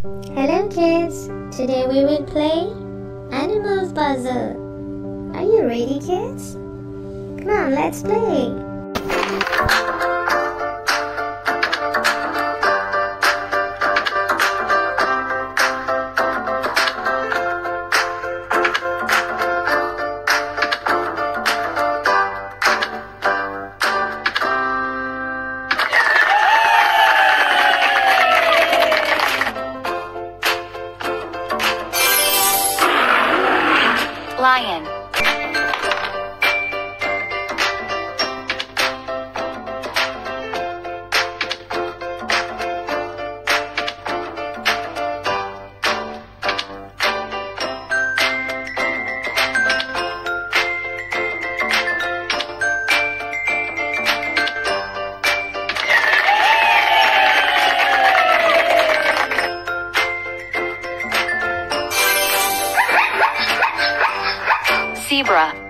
Hello kids, today we will play Animals Puzzle. Are you ready kids? Come on, let's play. Zebra.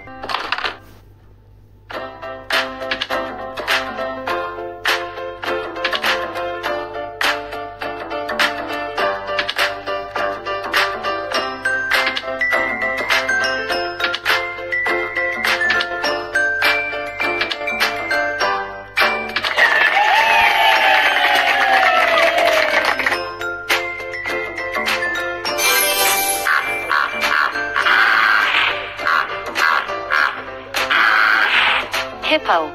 Hippo.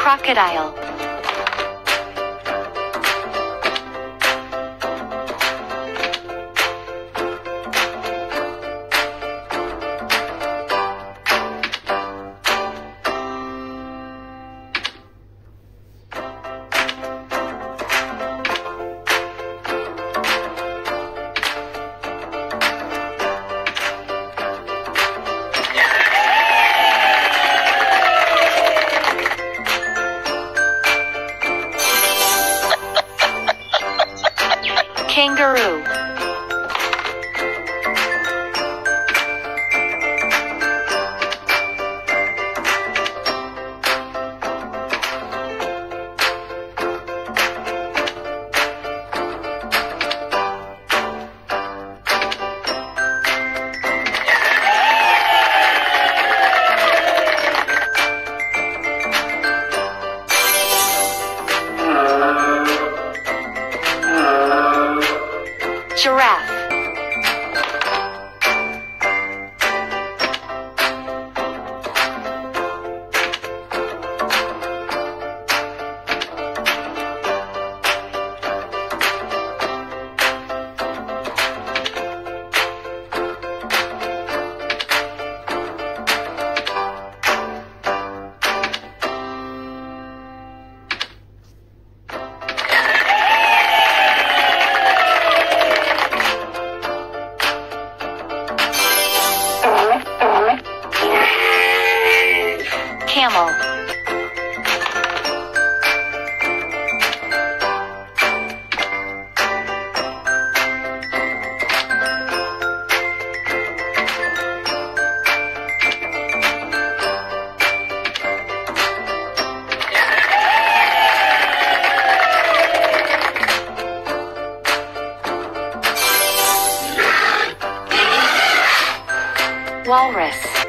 Crocodile. Kangaroo. Giraffe. Camel. Walrus.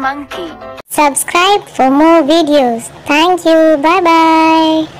Monkey. Subscribe for more videos. Thank you. Bye bye.